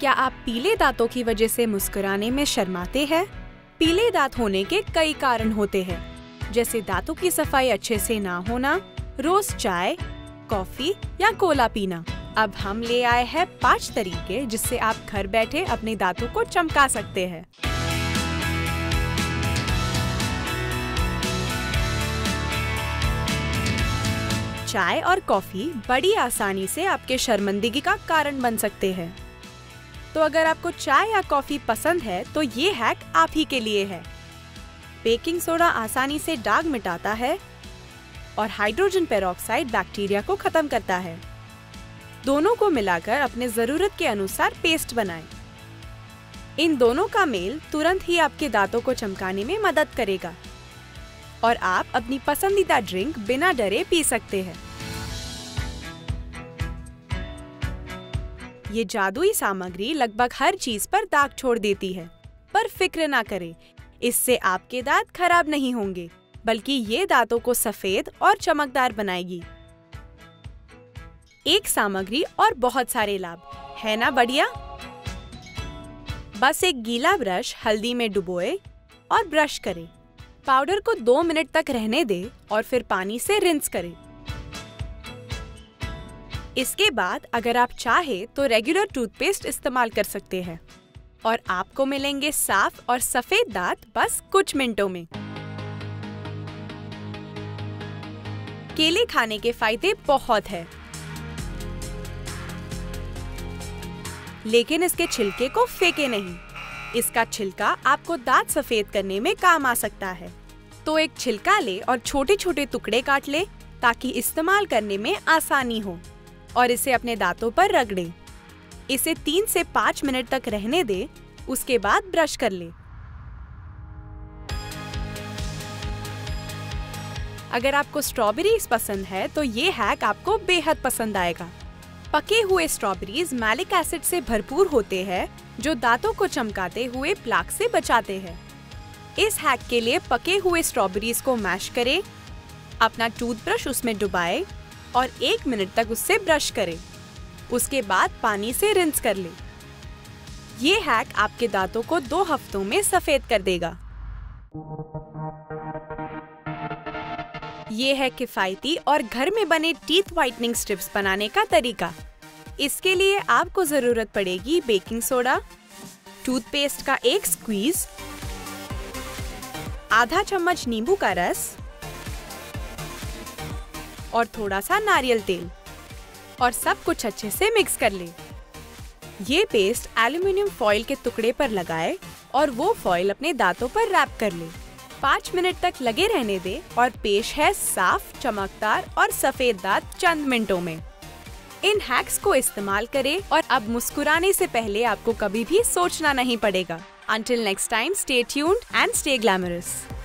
क्या आप पीले दांतों की वजह से मुस्कुराने में शर्माते हैं? पीले दांत होने के कई कारण होते हैं, जैसे दांतों की सफ़ाई अच्छे से ना होना, रोज चाय, कॉफ़ी या कोला पीना। अब हम ले आए हैं पाँच तरीके जिससे आप घर बैठे अपने दांतों को चमका सकते हैं। चाय और कॉफ़ी बड़ी आसानी से आपके शर्मिंदगी का कारण बन सकते हैं। तो अगर आपको चाय या कॉफ़ी पसंद है तो ये हैक आप ही के लिए है। बेकिंग सोडा आसानी से दाग मिटाता है और हाइड्रोजन पेरोक्साइड बैक्टीरिया को खत्म करता है। दोनों को मिलाकर अपने ज़रूरत के अनुसार पेस्ट बनाएँ। इन दोनों का मेल तुरंत ही आपके दांतों को चमकाने में मदद करेगा और आप अपनी पसंदीदा ड्रिंक बिना डरे पी सकते हैं। ये जादुई सामग्री लगभग हर चीज़ पर दाग छोड़ देती है। पर फ़िक्र ना करें, इससे आपके दांत खराब नहीं होंगे, बल्कि ये दांतों को सफ़ेद और चमकदार बनाएगी। एक सामग्री और बहुत सारे लाभ, है ना बढ़िया? बस एक गीला ब्रश हल्दी में डुबोए और ब्रश करें। पाउडर को दो मिनट तक रहने दे और फिर पानी से रिंस करें। इसके बाद अगर आप चाहे तो रेगुलर टूथपेस्ट इस्तेमाल कर सकते हैं। और आपको मिलेंगे साफ़ और सफ़ेद दांत बस कुछ मिनटों में। केले खाने के फ़ायदे बहुत है। लेकिन इसके छिलके को फेंके नहीं। इसका छिलका आपको दांत सफ़ेद करने में काम आ सकता है। तो एक छिलका ले और छोटे छोटे टुकड़े काट ले ताकि इस्तेमाल करने में आसानी हो। और इसे अपने दांतों पर रगड़े। इसे तीन से पाँच मिनट तक रहने दे, उसके बाद ब्रश कर ले। अगर आपको स्ट्रॉबेरीज पसंद है तो ये हैक आपको बेहद पसंद आएगा। पके हुए स्ट्रॉबेरीज मैलिक एसिड से भरपूर होते हैं, जो दांतों को चमकाते हुए प्लाक से बचाते हैं। इस हैक के लिए पके हुए स्ट्रॉबेरीज को मैश करें, अपना टूथब्रश उसमें डुबाए और एक मिनट तक उससे ब्रश करें। उसके बाद पानी से रिंस कर ले। ये हैक आपके दांतों को दो हफ्तों में सफ़ेद कर देगा। ये है किफायती और घर में बने टीथ व्हाइटनिंग स्ट्रिप्स बनाने का तरीका। इसके लिए आपको ज़रूरत पड़ेगी बेकिंग सोडा टूथपेस्ट का एक स्क्वीज आधा चम्मच नींबू का रस और थोड़ा सा नारियल तेल। और सब कुछ अच्छे से मिक्स कर ले। ये पेस्ट एल्यूमिनियम फॉइल के टुकड़े पर लगाए और वो फॉइल अपने दांतों पर रैप कर ले। पाँच मिनट तक लगे रहने दे और पेश है साफ़ चमकदार और सफ़ेद दांत चंद मिनटों में। इन हैक्स को इस्तेमाल करें और अब मुस्कुराने से पहले आपको कभी भी सोचना नहीं पड़ेगा। Until next time, stay tuned and stay glamorous.